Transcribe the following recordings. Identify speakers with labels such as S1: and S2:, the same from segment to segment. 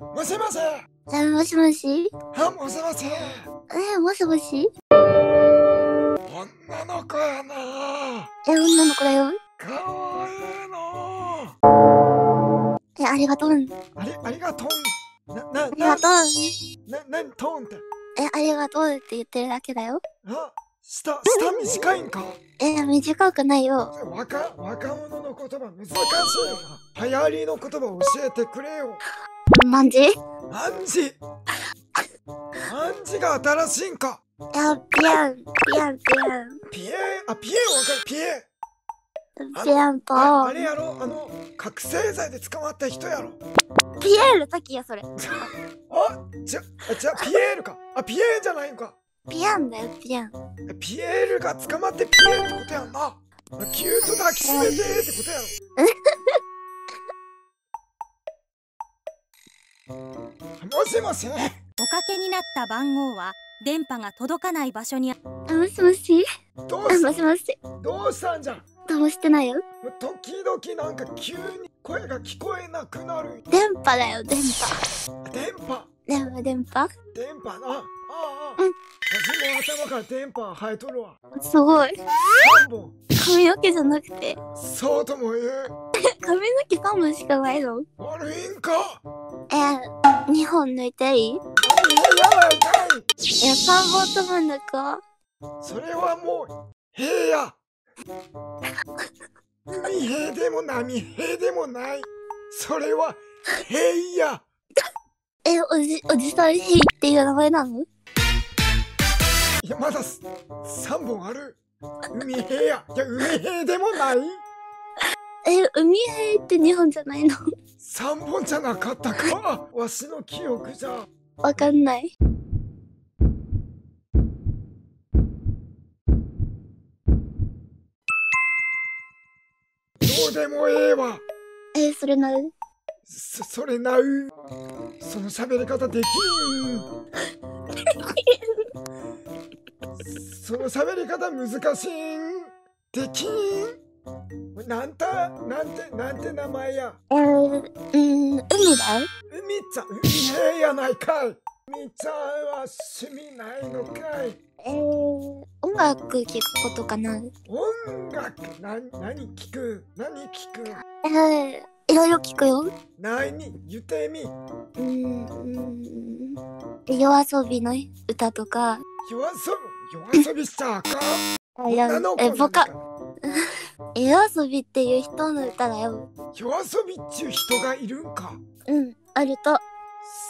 S1: もしもし？
S2: え、もしもし？
S1: あ、もしもし？
S2: え、もしもし？
S1: 女の子やな。
S2: え、女の子だよ。
S1: かわいいな
S2: え、ありがとう。
S1: あり、ありがとうな、な、
S2: ありがとう。
S1: な、な、な、トーンって？
S2: え、ありがとうって言ってるだけだよ。
S1: あ、下、下短いんか？
S2: え、短くないよ。
S1: 若、若者の言葉難しいな。流行りの言葉教えてくれよ
S2: まんじ
S1: アンジ？アンジが新しいんか？
S2: いや、ピアン、ピアン、ピアン。
S1: ピエあ、ピエわかる。ピエ
S2: ピアンと、
S1: ああれやろ？あの、覚醒剤で捕まった人やろ？
S2: ピエール滝や、それ。
S1: あじゃ、あじゃあピエールか。あ、ピエールじゃないんか。
S2: ピアンだよ、ピアン。
S1: えピエールが捕まってピエールってことやんな。キュート抱きしめてってことやろ もしもし
S3: おかけになった番号は電波が届かない場所にあ
S2: あ、もしもし
S1: どう
S2: あ、も
S1: し
S2: しもし。
S1: どうしたんじゃ？
S2: どうしてないよ？
S1: 時々なんか急に声が聞こえなくなる。
S2: 電波だよ、電波。
S1: 電波？
S2: 電波、電波？
S1: 電波？なあああ、
S2: うん。
S1: 私も頭から電波生えとるわ。
S2: すごい。
S1: 3本。
S2: 髪の毛じゃなくて、
S1: そうとも言う
S2: 髪の毛3本しかないの？
S1: 悪いんか
S2: え、2本抜いていい？いや、
S1: 何やばいかい
S2: 3本とも抜こ？う。
S1: それはもう平や海平でも波平でもない。それは平や
S2: え、おじ、おじさんヘイっていう名前なの？
S1: いやまだす3本ある。海平やいや海平でもない。
S2: え、海ヘイって2本じゃないの？
S1: 3本じゃなかったか。わしの記憶じゃ。
S2: わかんない。
S1: どうでもええわ。
S2: え、それなる
S1: そそれなう。その喋り方できん。その喋り方難しいん。できんなんたなんてなんて名前や？
S2: えー、うん、海だよ。
S1: 海ちゃん海平やないかい。海ちゃんは趣味ないのかい。
S2: えー、音楽聴くことかな？
S1: 音楽？な何聞く？何聞く？
S2: えー、いろいろ聞くよ。
S1: 何言ってみ。
S2: うーん、うん。夜遊びの歌とか、
S1: 夜遊び？夜遊びしちゃあか女の子
S2: え、ボ
S1: か、
S2: 夜遊びっていう人の歌だよ。
S1: 夜遊びっちゅう人がいるんか。
S2: うん、あると、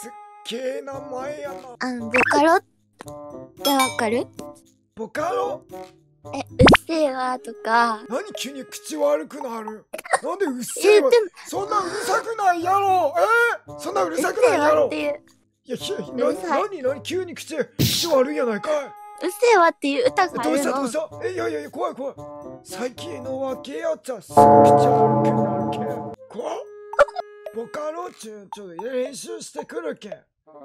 S1: すっげえ名前やな。
S2: あの、ボカロ？ってわかる？
S1: ボカロ？
S2: え、うっせぇわとか、
S1: 何急に口悪くなる？なんでうっせえわそんなうるさくないやろ。え？ー、そんなうるさくないやろ。
S2: わっていう、
S1: いやひな
S2: るさい。
S1: 何？何？急に口口悪いやないかい。う
S2: っせぇわっていう歌があ
S1: どう
S2: るの。
S1: した？どうした？えいやいやいや怖い怖い最近のわけやっちゃすぐ口悪くなるけん怖っボカロっちゅうちょっと練習してくるけ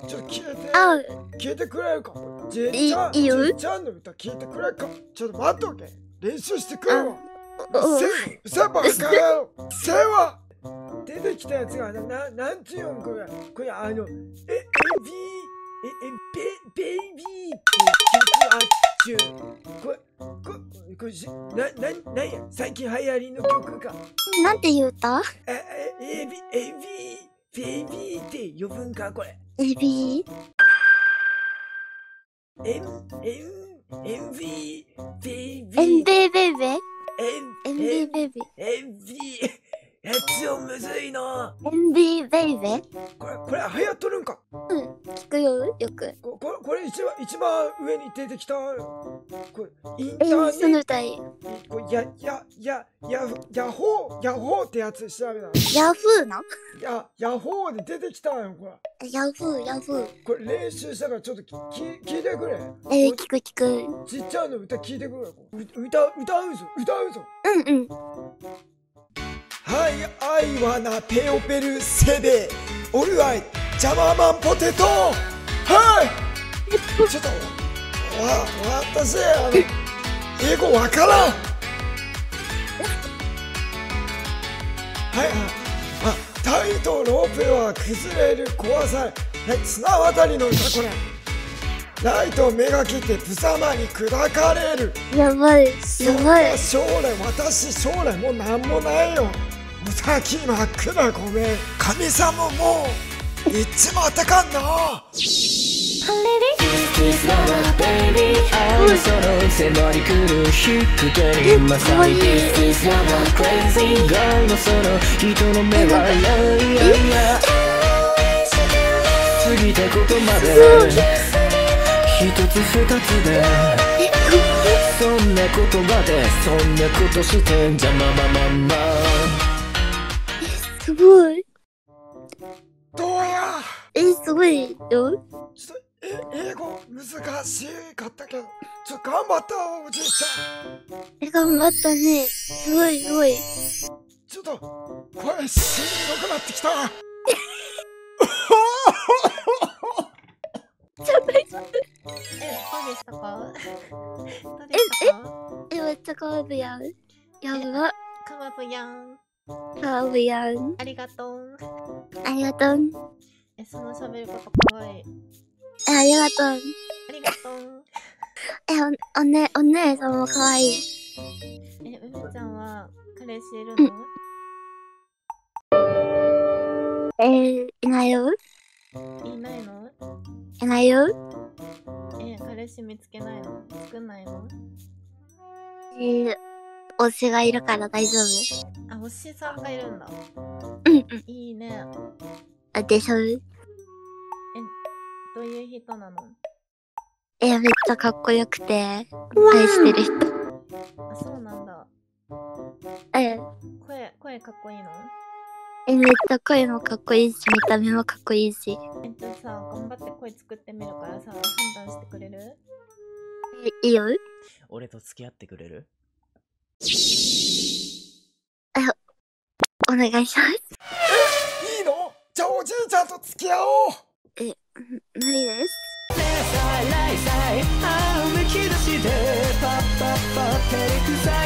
S1: ちょっと聞いて
S2: あ、
S1: 聞いてくれるかじいちゃんじいちゃんの歌聞いてくれるかちょっと待っとけ練習してくれわせせえバカ野郎うっせえわ出てきたやつがなななんていうんこれこれあのえエビええベベイれこれしなななんや？最近流行りの曲か。
S2: なんていう歌
S1: ええエビエビベイビーって呼ぶんかこれ。
S2: エビー
S1: エンエンエンビーベイビー
S2: エンベーベーベー
S1: エン
S2: エンビーベーベー
S1: エンビー発音むずいな。
S2: エンビーベーベー
S1: これこれ流行っとるんか？
S2: うん、聞くよ、よく。
S1: ここれ一番一番上に出てきたこれインタ
S2: え、
S1: ーネッ
S2: その歌？い。
S1: トこれややややヤホーヤホーってやつ調べたら
S2: ヤフーな
S1: やヤホーで出てきたんよこれ。
S2: ヤフー、ヤフー。
S1: これ練習したからちょっときき聞いてくれ。
S2: えー、聞く聞く。
S1: ちっちゃいの歌聞いてくれう歌歌うぞ歌うぞ。
S2: うんうん。
S1: はい、愛はなペオペルセベ。オルアイジャマーマンポテト。はいちょっとわ私あの英語わからんはい。ああタイとロープは崩れる怖さ。え綱渡りの歌これライトめがけて無様に砕かれる。
S2: やばい。
S1: そ
S2: やば。
S1: い。将来私将来もうなんもないよ。お先真っ暗ごめん。神様もういっちまったかんな
S4: This love baby 愛のその迫り来る低手にまさに This is love crazy 害のその人の目はライア過ぎたことまで？一つ二つでそんな言葉でそんなことしてんじゃまままま
S2: すごい。
S1: どう？や
S2: え、すごいよ。
S1: ちょっとえ英語難しかったけどちょっと頑張ったわおじいちゃん
S2: え、頑張ったね。すごいすごい。
S1: ちょっと声しんどくなってきた
S2: ちょっと
S5: え、どうでしたか？どうでしたか？
S2: え、めっちゃかわぶやん。やば。
S5: かわぶやん。
S2: かわぶやん。
S5: ありがとう。
S2: ありがとう。
S5: え、その喋ることかわいい。
S2: え、ありがとう。
S5: ありがとう。
S2: え、お、おね、お姉さんもかわいい。
S5: え、うみちゃんは彼氏いるの、
S2: えー、いないよ。
S5: いないの？
S2: いないよ。
S5: え、彼氏見つけないの？作んないの？
S2: えー、推しがいるから大丈夫？
S5: あ、推しさんがいるんだ。
S2: うんうん。
S5: いいね。
S2: あ、でしょ
S5: どういう人なの？
S2: え、めっちゃかっこよくて、愛してる人。
S5: あ、そうなんだ。
S2: え、
S5: 声、声かっこいいの？
S2: え、めっちゃ声もかっこいいし、見た目もかっこいいし。
S5: え、じゃあさ、頑張って声作ってみるからさ、判断してくれる？
S2: え、いいよ。
S4: 俺と付き合ってくれる？
S2: お願いします。
S1: いいの？じゃあおじいちゃんと付き合おうえ、
S2: 無理です。目
S4: さえ来さむ、き出して、パッパッパ照れくさい。